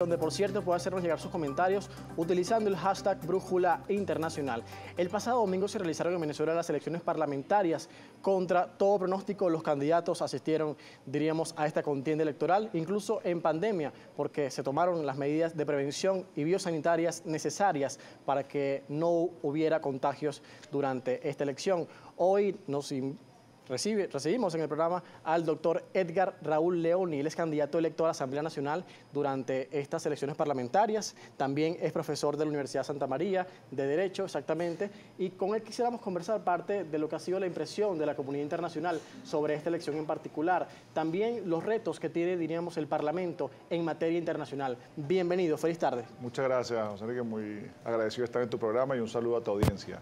donde por cierto puede hacernos llegar sus comentarios utilizando el hashtag Brújula Internacional. El pasado domingo se realizaron en Venezuela las elecciones parlamentarias. Contra todo pronóstico, los candidatos asistieron, diríamos, a esta contienda electoral, incluso en pandemia, porque se tomaron las medidas de prevención y biosanitarias necesarias para que no hubiera contagios durante esta elección. Hoy nos recibimos en el programa al doctor Edgar Raúl León, él es candidato electo a la Asamblea Nacional durante estas elecciones parlamentarias. También es profesor de la Universidad Santa María, de Derecho exactamente, y con él quisiéramos conversar parte de lo que ha sido la impresión de la comunidad internacional sobre esta elección en particular. También los retos que tiene, diríamos, el Parlamento en materia internacional. Bienvenido, feliz tarde. Muchas gracias, José Enrique, muy agradecido de estar en tu programa y un saludo a tu audiencia.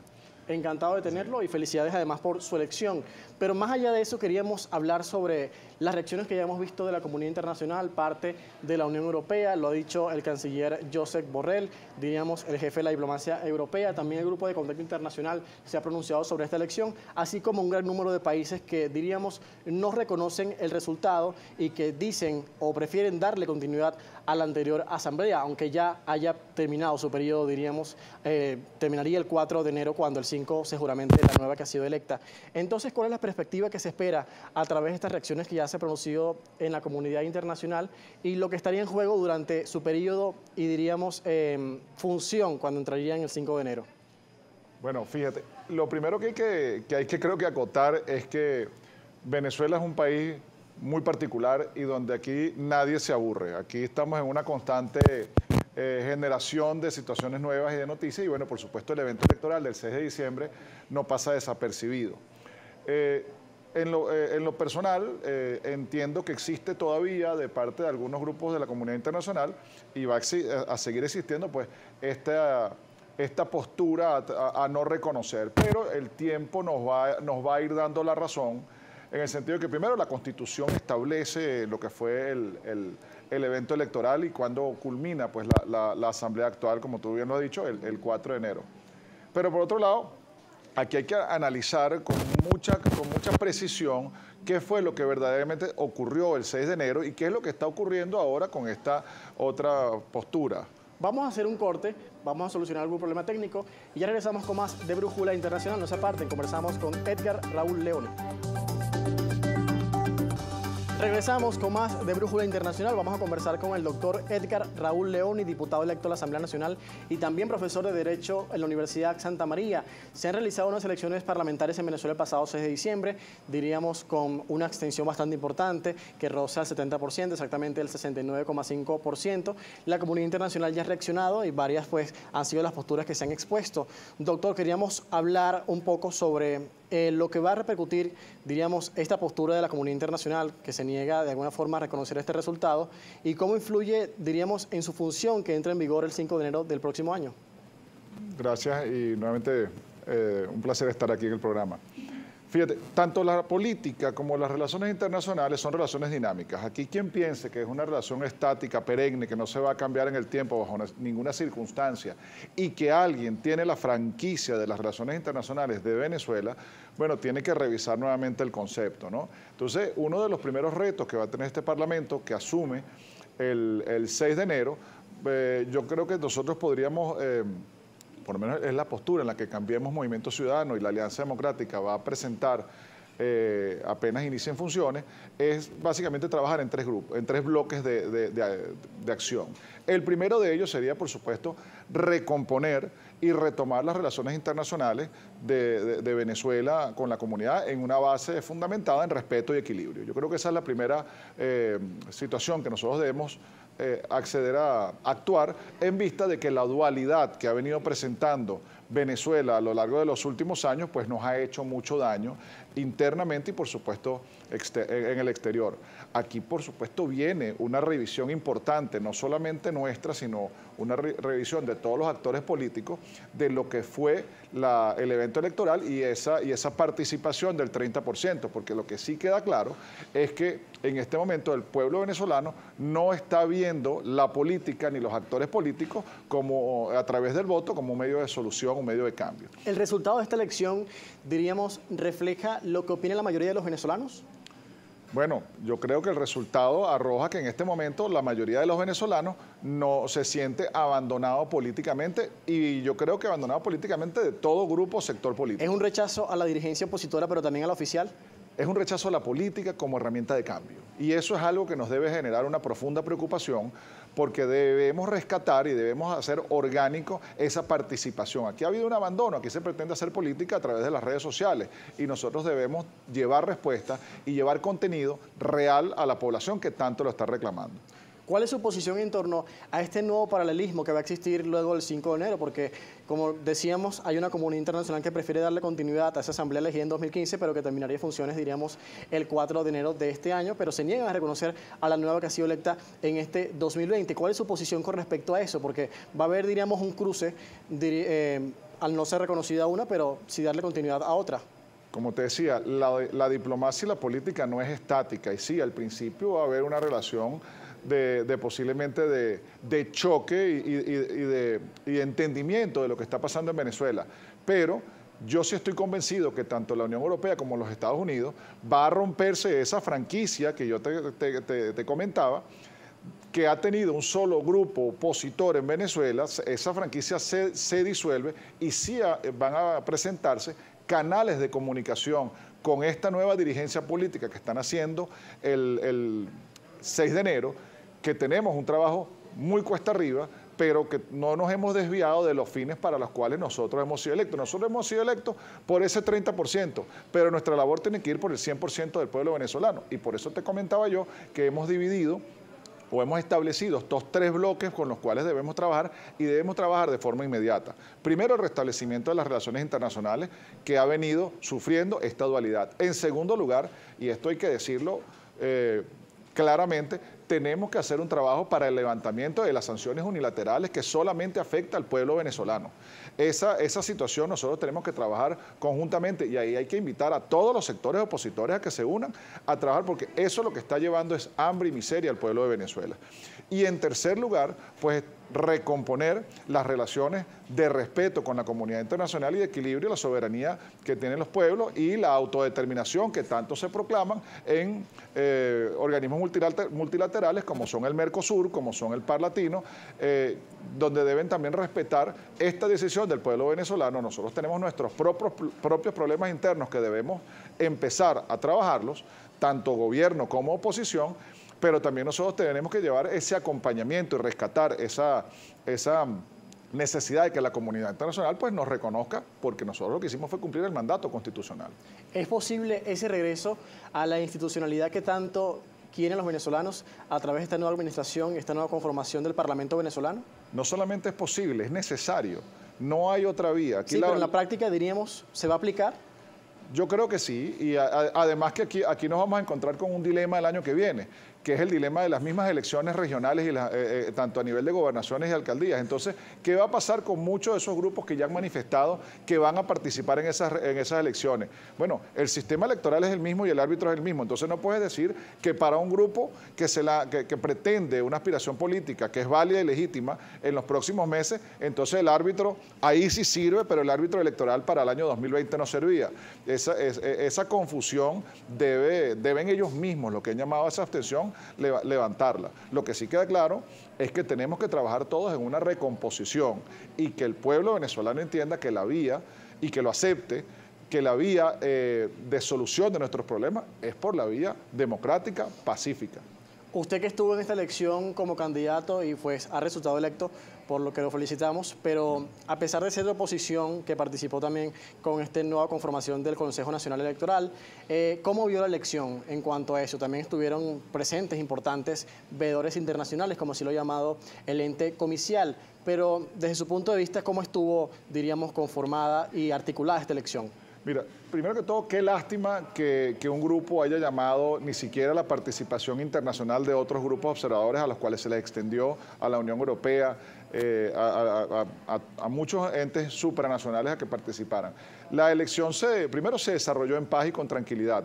Encantado de tenerlo y felicidades además por su elección. Pero más allá de eso queríamos hablar sobre las reacciones que ya hemos visto de la comunidad internacional, parte de la Unión Europea, lo ha dicho el canciller Josep Borrell, diríamos el jefe de la diplomacia europea, también el Grupo de Contacto Internacional se ha pronunciado sobre esta elección, así como un gran número de países que diríamos no reconocen el resultado y que dicen o prefieren darle continuidad a la anterior asamblea, aunque ya haya terminado su periodo, diríamos, eh, terminaría el 4 de enero cuando el 5 se juramente la nueva que ha sido electa. Entonces, ¿cuál es la perspectiva que se espera a través de estas reacciones que ya se ha producido en la comunidad internacional y lo que estaría en juego durante su periodo y diríamos em, función cuando entraría en el 5 de enero? Bueno, fíjate, lo primero que hay que, que hay que creo que acotar es que Venezuela es un país muy particular y donde aquí nadie se aburre. Aquí estamos en una constante eh, generación de situaciones nuevas y de noticias y bueno, por supuesto el evento electoral del 6 de diciembre no pasa desapercibido. Eh, en, lo, eh, en, lo, personal, entiendo que existe todavía de parte de algunos grupos de la comunidad internacional y va a, seguir existiendo pues esta, esta postura a, a, no reconocer, pero el tiempo nos va, nos va a ir dando la razón en el sentido que primero la Constitución establece lo que fue el, evento electoral y cuando culmina pues la, asamblea actual, como tú bien lo has dicho, el, 4 de enero. Pero por otro lado, aquí hay que analizar con mucha, con mucha precisión qué fue lo que verdaderamente ocurrió el 6 de enero y qué es lo que está ocurriendo ahora con esta otra postura. Vamos a hacer un corte, vamos a solucionar algún problema técnico y ya regresamos con más de Brújula Internacional. No se aparten, conversamos con Edgar Raúl Leone. Regresamos con más de Brújula Internacional. Vamos a conversar con el doctor Edgar Raúl León, diputado electo a la Asamblea Nacional y también profesor de Derecho en la Universidad Santa María. Se han realizado unas elecciones parlamentarias en Venezuela el pasado 6 de diciembre, diríamos con una extensión bastante importante que roza el 70%, exactamente el 69,5%. La comunidad internacional ya ha reaccionado y varias pues han sido las posturas que se han expuesto. Doctor, queríamos hablar un poco sobre eh, lo que va a repercutir, diríamos, esta postura de la comunidad internacional que se niega de alguna forma a reconocer este resultado y cómo influye, diríamos, en su función que entra en vigor el 5 de enero del próximo año. Gracias y nuevamente eh, un placer estar aquí en el programa. Tanto la política como las relaciones internacionales son relaciones dinámicas. Aquí quien piense que es una relación estática, perenne, que no se va a cambiar en el tiempo bajo ninguna circunstancia y que alguien tiene la franquicia de las relaciones internacionales de Venezuela, bueno, tiene que revisar nuevamente el concepto, ¿no? Entonces, uno de los primeros retos que va a tener este Parlamento, que asume el, 6 de enero, eh, yo creo que nosotros podríamos... Eh, por lo menos es la postura en la que Cambiemos Movimiento Ciudadano y la Alianza Democrática va a presentar eh, apenas inicien funciones, es básicamente trabajar en tres grupos, en tres bloques de, acción. El primero de ellos sería, por supuesto, recomponer y retomar las relaciones internacionales de, Venezuela con la comunidad en una base fundamentada en respeto y equilibrio. Yo creo que esa es la primera eh, situación que nosotros debemos eh, acceder a actuar en vista de que la dualidad que ha venido presentando Venezuela a lo largo de los últimos años pues nos ha hecho mucho daño internamente y por supuesto en el exterior. Aquí por supuesto viene una revisión importante, no solamente nuestra, sino una revisión de todos los actores políticos de lo que fue el evento electoral y esa, y esa participación del 30%, porque lo que sí queda claro es que en este momento el pueblo venezolano no está viendo la política ni los actores políticos como a través del voto como un medio de solución, un medio de cambio. ¿El resultado de esta elección, diríamos, refleja lo que opina la mayoría de los venezolanos? Bueno, yo creo que el resultado arroja que en este momento la mayoría de los venezolanos no se siente abandonado políticamente y yo creo que abandonado políticamente de todo grupo o sector político. ¿Es un rechazo a la dirigencia opositora pero también a la oficial? es un rechazo a la política como herramienta de cambio. Y eso es algo que nos debe generar una profunda preocupación porque debemos rescatar y debemos hacer orgánico esa participación. Aquí ha habido un abandono, aquí se pretende hacer política a través de las redes sociales y nosotros debemos llevar respuesta y llevar contenido real a la población que tanto lo está reclamando. ¿Cuál es su posición en torno a este nuevo paralelismo que va a existir luego del 5 de enero? Porque, como decíamos, hay una comunidad internacional que prefiere darle continuidad a esa asamblea elegida en 2015, pero que terminaría funciones, diríamos, el 4 de enero de este año, pero se niegan a reconocer a la nueva que ha sido electa en este 2020. ¿Cuál es su posición con respecto a eso? Porque va a haber, diríamos, un cruce eh, al no ser reconocida una, pero sí darle continuidad a otra como te decía, la, diplomacia y la política no es estática y sí, al principio va a haber una relación de, posiblemente de, choque y, de, entendimiento de lo que está pasando en Venezuela. Pero yo sí estoy convencido que tanto la Unión Europea como los Estados Unidos va a romperse esa franquicia que yo te, comentaba, que ha tenido un solo grupo opositor en Venezuela, esa franquicia se, disuelve y sí van a presentarse canales de comunicación con esta nueva dirigencia política que están haciendo el, el 6 de enero que tenemos un trabajo muy cuesta arriba, pero que no nos hemos desviado de los fines para los cuales nosotros hemos sido electos. Nosotros hemos sido electos por ese 30%, pero nuestra labor tiene que ir por el 100% del pueblo venezolano. Y por eso te comentaba yo que hemos dividido o hemos establecido estos tres bloques con los cuales debemos trabajar y debemos trabajar de forma inmediata. Primero, el restablecimiento de las relaciones internacionales que ha venido sufriendo esta dualidad. En segundo lugar, y esto hay que decirlo eh, claramente, tenemos que hacer un trabajo para el levantamiento de las sanciones unilaterales que solamente afecta al pueblo venezolano. Esa, esa situación nosotros tenemos que trabajar conjuntamente y ahí hay que invitar a todos los sectores opositores a que se unan a trabajar porque eso lo que está llevando es hambre y miseria al pueblo de Venezuela. Y en tercer lugar, pues recomponer las relaciones de respeto con la comunidad internacional y de equilibrio, la soberanía que tienen los pueblos y la autodeterminación que tanto se proclaman en eh, organismos multilaterales como son el Mercosur, como son el Par Latino, eh, donde deben también respetar esta decisión del pueblo venezolano. Nosotros tenemos nuestros propios, propios problemas internos que debemos empezar a trabajarlos, tanto gobierno como oposición, pero también nosotros tenemos que llevar ese acompañamiento y rescatar esa, esa necesidad de que la comunidad internacional pues, nos reconozca, porque nosotros lo que hicimos fue cumplir el mandato constitucional. ¿Es posible ese regreso a la institucionalidad que tanto quieren los venezolanos a través de esta nueva administración esta nueva conformación del Parlamento venezolano? No solamente es posible, es necesario. No hay otra vía. sí, pero en la práctica diríamos, ¿se va a aplicar? Yo creo que sí, y además que aquí, aquí nos vamos a encontrar con un dilema el año que viene, que es el dilema de las mismas elecciones regionales, y eh, eh, tanto a nivel de gobernaciones y alcaldías. Entonces, ¿qué va a pasar con muchos de esos grupos que ya han manifestado que van a participar en esas, en esas elecciones? Bueno, el sistema electoral es el mismo y el árbitro es el mismo. Entonces, no puedes decir que para un grupo que, se la, que, pretende una aspiración política que es válida y legítima en los próximos meses, entonces el árbitro ahí sí sirve, pero el árbitro electoral para el año 2020 no servía. Esa, esa confusión debe, deben ellos mismos, lo que han llamado esa abstención, levantarla. Lo que sí queda claro es que tenemos que trabajar todos en una recomposición y que el pueblo venezolano entienda que la vía y que lo acepte que la vía eh, de solución de nuestros problemas es por la vía democrática, pacífica. Usted que estuvo en esta elección como candidato y pues ha resultado electo, por lo que lo felicitamos, pero a pesar de ser de oposición, que participó también con esta nueva conformación del Consejo Nacional Electoral, eh, ¿cómo vio la elección en cuanto a eso? También estuvieron presentes importantes veedores internacionales, como así lo ha llamado el ente comicial, pero desde su punto de vista, ¿cómo estuvo, diríamos, conformada y articulada esta elección? Mira, primero que todo, qué lástima que, un grupo haya llamado ni siquiera la participación internacional de otros grupos observadores a los cuales se les extendió a la Unión Europea, eh, a, muchos entes supranacionales a que participaran. La elección se, primero se desarrolló en paz y con tranquilidad.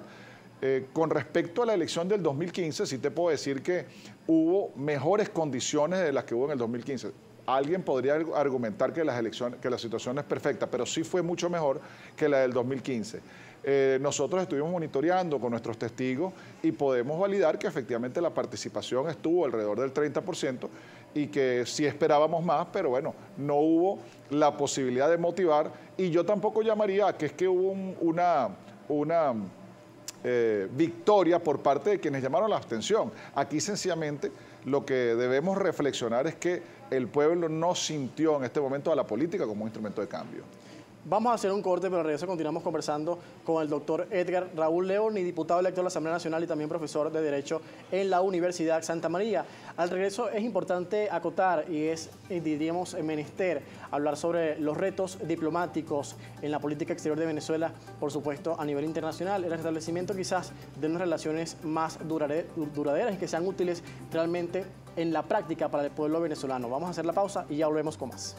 Eh, con respecto a la elección del 2015, sí te puedo decir que hubo mejores condiciones de las que hubo en el 2015. Alguien podría argumentar que, las elecciones, que la situación es perfecta, pero sí fue mucho mejor que la del 2015. Eh, nosotros estuvimos monitoreando con nuestros testigos y podemos validar que efectivamente la participación estuvo alrededor del 30% y que sí esperábamos más, pero bueno, no hubo la posibilidad de motivar y yo tampoco llamaría a que es que hubo una, una eh, victoria por parte de quienes llamaron la abstención. Aquí sencillamente lo que debemos reflexionar es que el pueblo no sintió en este momento a la política como un instrumento de cambio. Vamos a hacer un corte, pero al regreso continuamos conversando con el doctor Edgar Raúl León, y diputado electo de la Asamblea Nacional y también profesor de Derecho en la Universidad Santa María. Al regreso es importante acotar y es, eh, diríamos, menester hablar sobre los retos diplomáticos en la política exterior de Venezuela, por supuesto, a nivel internacional, el restablecimiento quizás de unas relaciones más duraderas y que sean útiles realmente en la práctica para el pueblo venezolano. Vamos a hacer la pausa y ya volvemos con más.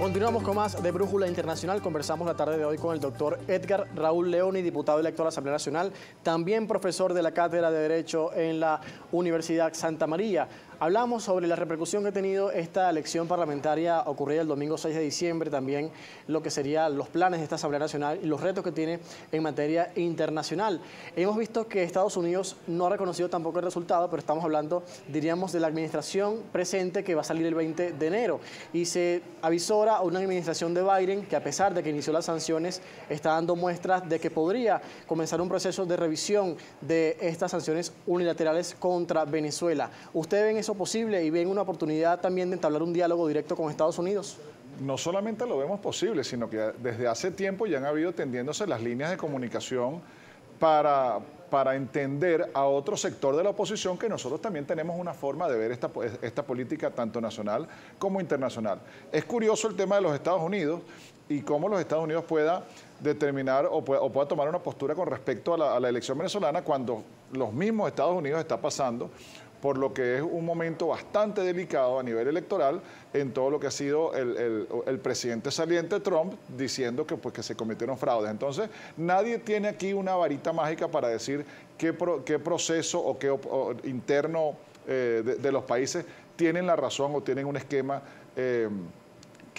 Continuamos con más de Brújula Internacional. Conversamos la tarde de hoy con el doctor Edgar Raúl Leoni, diputado electo a la Asamblea Nacional, también profesor de la Cátedra de Derecho en la Universidad Santa María. Hablamos sobre la repercusión que ha tenido esta elección parlamentaria ocurrida el domingo 6 de diciembre, también lo que serían los planes de esta Asamblea Nacional y los retos que tiene en materia internacional. Hemos visto que Estados Unidos no ha reconocido tampoco el resultado, pero estamos hablando, diríamos, de la administración presente que va a salir el 20 de enero. Y se avisora a una administración de Biden que a pesar de que inició las sanciones, está dando muestras de que podría comenzar un proceso de revisión de estas sanciones unilaterales contra Venezuela. ¿Usted ven eso posible y ven una oportunidad también de entablar un diálogo directo con Estados Unidos? No solamente lo vemos posible, sino que desde hace tiempo ya han habido tendiéndose las líneas de comunicación para, para entender a otro sector de la oposición que nosotros también tenemos una forma de ver esta, esta política tanto nacional como internacional. Es curioso el tema de los Estados Unidos y cómo los Estados Unidos pueda determinar o pueda, tomar una postura con respecto a la, a la elección venezolana cuando los mismos Estados Unidos está pasando por lo que es un momento bastante delicado a nivel electoral en todo lo que ha sido el, presidente saliente Trump diciendo que, pues, que se cometieron fraudes. Entonces, nadie tiene aquí una varita mágica para decir qué, qué proceso o qué interno eh, de, los países tienen la razón o tienen un esquema. Eh,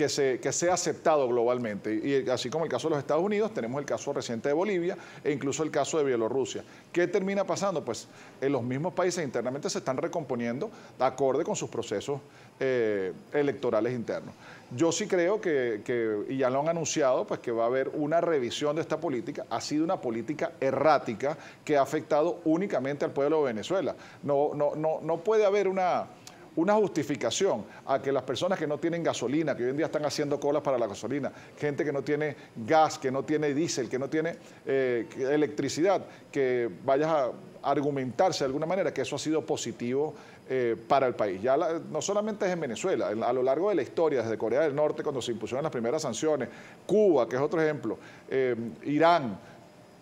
que, se, que sea aceptado globalmente. Y así como el caso de los Estados Unidos, tenemos el caso reciente de Bolivia e incluso el caso de Bielorrusia. ¿Qué termina pasando? Pues en los mismos países internamente se están recomponiendo de acorde con sus procesos eh, electorales internos. Yo sí creo que, que, y ya lo han anunciado, pues que va a haber una revisión de esta política. Ha sido una política errática que ha afectado únicamente al pueblo de Venezuela. No, no, no, no puede haber una una justificación a que las personas que no tienen gasolina, que hoy en día están haciendo colas para la gasolina, gente que no tiene gas, que no tiene diésel, que no tiene eh, electricidad, que vayas a argumentarse de alguna manera que eso ha sido positivo eh, para el país. Ya no solamente es en Venezuela, a lo largo de la historia, desde Corea del Norte cuando se impusieron las primeras sanciones, Cuba, que es otro ejemplo, eh, Irán,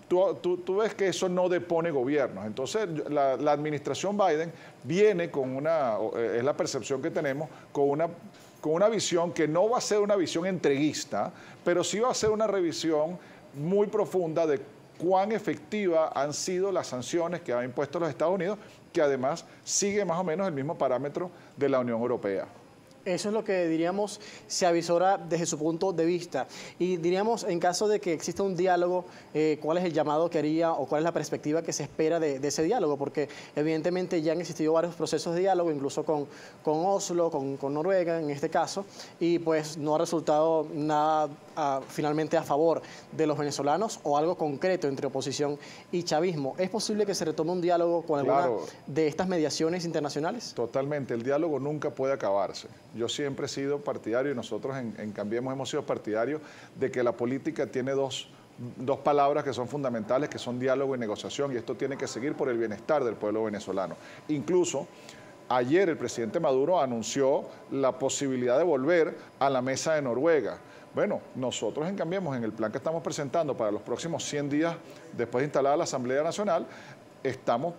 tú, ves que eso no depone gobiernos. Entonces, la, administración Biden viene con una, eh, es la percepción que tenemos, con una, con una visión que no va a ser una visión entreguista, pero sí va a ser una revisión muy profunda de cuán efectiva han sido las sanciones que han impuesto los Estados Unidos, que además sigue más o menos el mismo parámetro de la Unión Europea. Eso es lo que diríamos se avisora desde su punto de vista. Y diríamos, en caso de que exista un diálogo, eh, ¿cuál es el llamado que haría o cuál es la perspectiva que se espera de, ese diálogo? Porque evidentemente ya han existido varios procesos de diálogo, incluso con, con Oslo, con, con Noruega en este caso, y pues no ha resultado nada finalmente a favor de los venezolanos o algo concreto entre oposición y chavismo. ¿Es posible que se retome un diálogo con alguna de estas mediaciones internacionales? Totalmente, el diálogo nunca puede acabarse. Yo siempre he sido partidario y nosotros en, en hemos sido partidarios de que la política tiene dos dos palabras que son fundamentales, que son diálogo y negociación, y esto tiene que seguir por el bienestar del pueblo venezolano. Incluso ayer el presidente Maduro anunció la posibilidad de volver a la mesa de Noruega. Bueno, nosotros en Cambiemos, en el plan que estamos presentando para los próximos 100 días después de instalada la Asamblea Nacional, estamos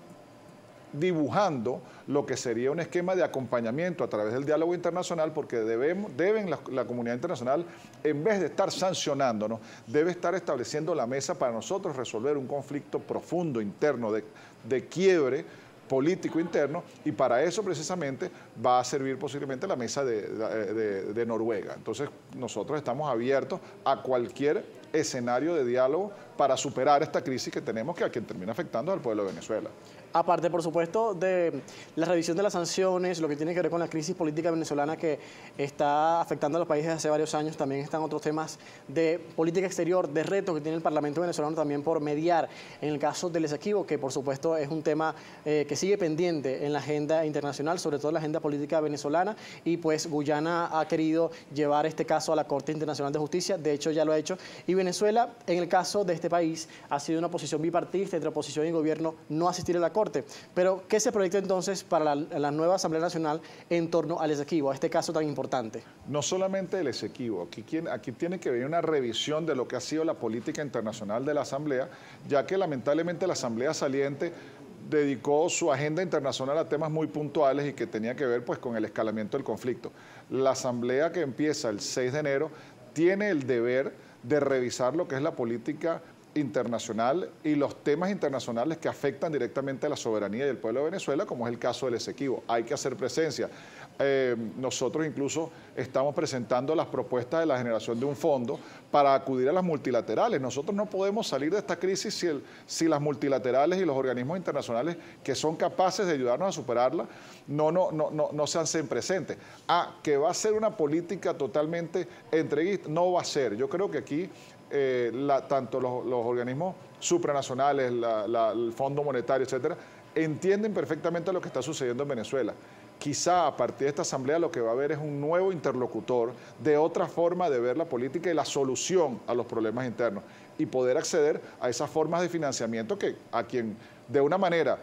dibujando lo que sería un esquema de acompañamiento a través del diálogo internacional, porque debemos, deben la, comunidad internacional, en vez de estar sancionándonos, debe estar estableciendo la mesa para nosotros resolver un conflicto profundo interno de, de quiebre político interno y para eso precisamente va a servir posiblemente la mesa de, Noruega. Entonces nosotros estamos abiertos a cualquier escenario de diálogo para superar esta crisis que tenemos que a quien termina afectando al pueblo de Venezuela. Aparte, por supuesto, de la revisión de las sanciones, lo que tiene que ver con la crisis política venezolana que está afectando a los países hace varios años, también están otros temas de política exterior, de retos que tiene el Parlamento venezolano también por mediar. En el caso del Esequibo, que por supuesto es un tema eh, que sigue pendiente en la agenda internacional, sobre todo en la agenda política venezolana, y pues Guyana ha querido llevar este caso a la Corte Internacional de Justicia, de hecho ya lo ha hecho, y Venezuela, en el caso de este país, ha sido una posición bipartista entre oposición y gobierno no asistir a la Corte pero, ¿qué se proyecta entonces para la, nueva Asamblea Nacional en torno al Esequibo, a este caso tan importante? No solamente el Esequibo, aquí, tiene que venir una revisión de lo que ha sido la política internacional de la Asamblea, ya que lamentablemente la Asamblea saliente dedicó su agenda internacional a temas muy puntuales y que tenía que ver pues, con el escalamiento del conflicto. La Asamblea que empieza el 6 de enero tiene el deber de revisar lo que es la política internacional y los temas internacionales que afectan directamente a la soberanía del pueblo de Venezuela, como es el caso del Esequibo. Hay que hacer presencia. Eh, nosotros incluso estamos presentando las propuestas de la generación de un fondo para acudir a las multilaterales. Nosotros no podemos salir de esta crisis si, si las multilaterales y los organismos internacionales que son capaces de ayudarnos a superarla no, no, no, no, no se hacen presentes. Ah, que va a ser una política totalmente entreguista, no va a ser. Yo creo que aquí eh, tanto los, organismos supranacionales, el Fondo Monetario, etcétera, entienden perfectamente lo que está sucediendo en Venezuela. Quizá a partir de esta asamblea lo que va a haber es un nuevo interlocutor de otra forma de ver la política y la solución a los problemas internos y poder acceder a esas formas de financiamiento que a quien de una manera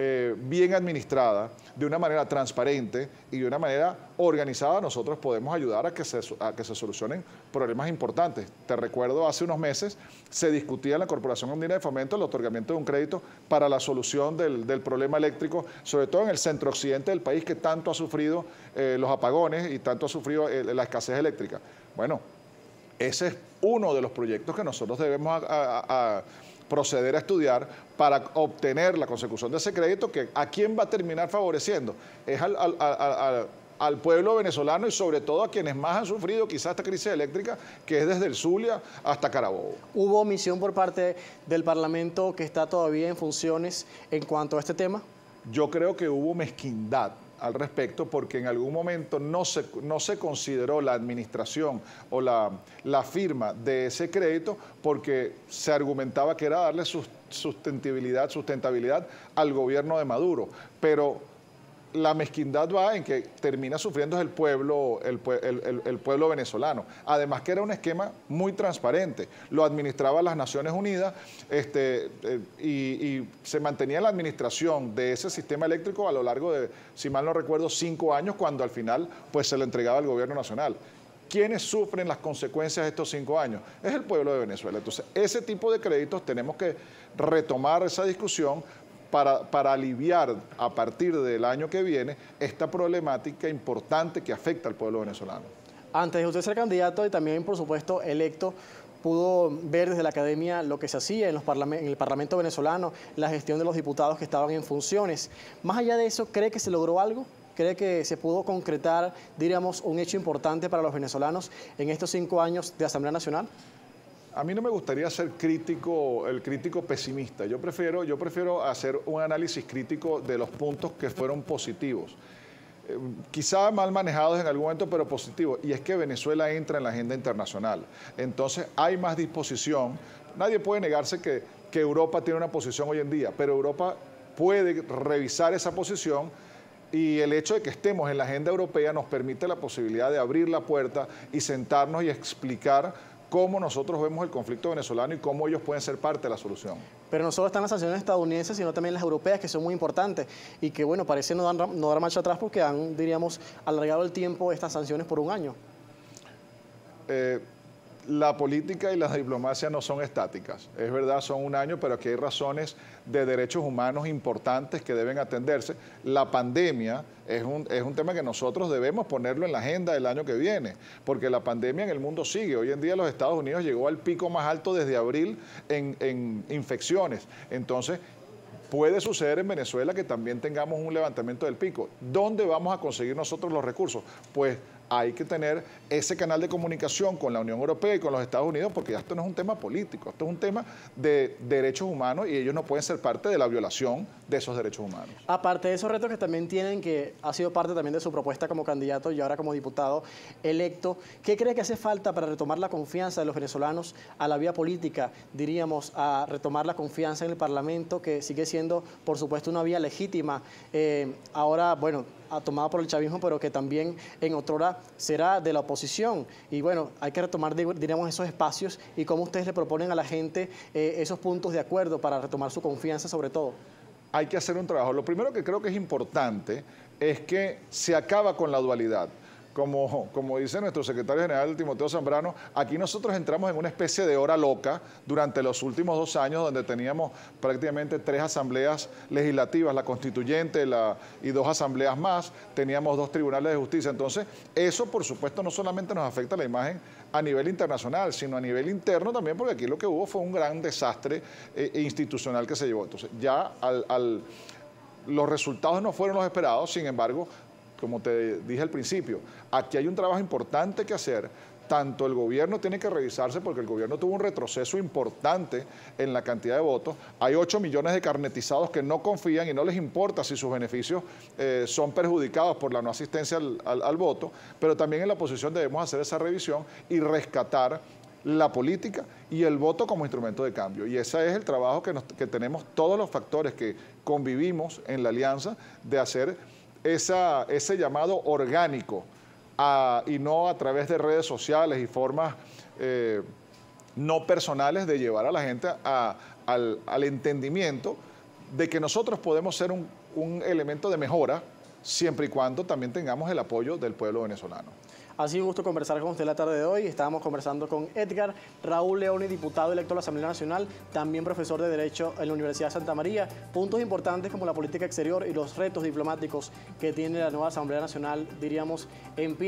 eh, bien administrada, de una manera transparente y de una manera organizada, nosotros podemos ayudar a que, se, que se solucionen problemas importantes. Te recuerdo, hace unos meses se discutía en la Corporación Andina de Fomento el otorgamiento de un crédito para la solución del, problema eléctrico, sobre todo en el centro occidente del país que tanto ha sufrido eh, los apagones y tanto ha sufrido eh, la escasez eléctrica. Bueno, ese es uno de los proyectos que nosotros debemos proceder a estudiar para obtener la consecución de ese crédito que a quién va a terminar favoreciendo. Es al, pueblo venezolano y sobre todo a quienes más han sufrido quizás esta crisis eléctrica, que es desde el Zulia hasta Carabobo. ¿Hubo omisión por parte del Parlamento que está todavía en funciones en cuanto a este tema? Yo creo que hubo mezquindad al respecto porque en algún momento no se, no se consideró la administración o la, la firma de ese crédito porque se argumentaba que era darle sustentabilidad, sustentabilidad al gobierno de Maduro. Pero la mezquindad va en que termina sufriendo el pueblo, el, pueblo venezolano. Además que era un esquema muy transparente. Lo administraba las Naciones Unidas este, eh, y, se mantenía la administración de ese sistema eléctrico a lo largo de, si mal no recuerdo, cinco años, cuando al final pues, se lo entregaba al gobierno nacional. ¿Quiénes sufren las consecuencias de estos cinco años? Es el pueblo de Venezuela. Entonces, ese tipo de créditos tenemos que retomar esa discusión para, aliviar a partir del año que viene esta problemática importante que afecta al pueblo venezolano. Antes de usted ser candidato y también, por supuesto, electo, pudo ver desde la academia lo que se hacía en, en, el Parlamento venezolano, la gestión de los diputados que estaban en funciones. Más allá de eso, ¿cree que se logró algo? ¿Cree que se pudo concretar, diríamos, un hecho importante para los venezolanos en estos cinco años de Asamblea Nacional? A mí no me gustaría ser crítico, el crítico pesimista. Yo prefiero, yo prefiero hacer un análisis crítico de los puntos que fueron positivos. Eh, quizá mal manejados en algún momento, pero positivos. Y es que Venezuela entra en la agenda internacional. Entonces hay más disposición. Nadie puede negarse que, que Europa tiene una posición hoy en día, pero Europa puede revisar esa posición y el hecho de que estemos en la agenda europea nos permite la posibilidad de abrir la puerta y sentarnos y explicar cómo nosotros vemos el conflicto venezolano y cómo ellos pueden ser parte de la solución. Pero no solo están las sanciones estadounidenses, sino también las europeas, que son muy importantes y que, bueno, parece no dar, no dar marcha atrás porque han, diríamos, alargado el tiempo estas sanciones por un año. Eh, la política y la diplomacia no son estáticas. Es verdad, son un año, pero aquí hay razones de derechos humanos importantes que deben atenderse. La pandemia es un, es un tema que nosotros debemos ponerlo en la agenda del año que viene, porque la pandemia en el mundo sigue. Hoy en día los Estados Unidos llegó al pico más alto desde abril en, en infecciones. Entonces, Puede suceder en Venezuela que también tengamos un levantamiento del pico. ¿Dónde vamos a conseguir nosotros los recursos? Pues hay que tener ese canal de comunicación con la Unión Europea y con los Estados Unidos, porque ya esto no es un tema político, esto es un tema de derechos humanos y ellos no pueden ser parte de la violación de esos derechos humanos. Aparte de esos retos que también tienen, que ha sido parte también de su propuesta como candidato y ahora como diputado electo, ¿qué cree que hace falta para retomar la confianza de los venezolanos a la vía política, diríamos, a retomar la confianza en el Parlamento, que sigue siendo, por supuesto, una vía legítima? Eh, ahora, bueno, tomada por el chavismo, pero que también en otra hora será de la oposición. Y bueno, hay que retomar, diríamos, esos espacios y cómo ustedes le proponen a la gente eh, esos puntos de acuerdo para retomar su confianza sobre todo. Hay que hacer un trabajo. Lo primero que creo que es importante es que se acaba con la dualidad como, como dice nuestro secretario general Timoteo Zambrano, aquí nosotros entramos en una especie de hora loca durante los últimos dos años donde teníamos prácticamente tres asambleas legislativas, la constituyente y dos asambleas más, teníamos dos tribunales de justicia. Entonces, eso por supuesto no solamente nos afecta la imagen a nivel internacional, sino a nivel interno también, porque aquí lo que hubo fue un gran desastre eh, institucional que se llevó. Entonces, ya al, los resultados no fueron los esperados, sin embargo, como te dije al principio, aquí hay un trabajo importante que hacer. Tanto el gobierno tiene que revisarse porque el gobierno tuvo un retroceso importante en la cantidad de votos. Hay 8 millones de carnetizados que no confían y no les importa si sus beneficios eh, son perjudicados por la no asistencia al, voto, pero también en la oposición debemos hacer esa revisión y rescatar la política y el voto como instrumento de cambio. Y ese es el trabajo que, que tenemos todos los factores que convivimos en la alianza de hacer esa, ese llamado orgánico y no a través de redes sociales y formas eh, no personales de llevar a la gente al, entendimiento de que nosotros podemos ser un, un elemento de mejora siempre y cuando también tengamos el apoyo del pueblo venezolano. Ha sido un gusto conversar con usted la tarde de hoy. Estábamos conversando con Edgar Raúl Leone, diputado electo a la Asamblea Nacional, también profesor de Derecho en la Universidad de Santa María. Puntos importantes como la política exterior y los retos diplomáticos que tiene la nueva Asamblea Nacional, diríamos, en pie.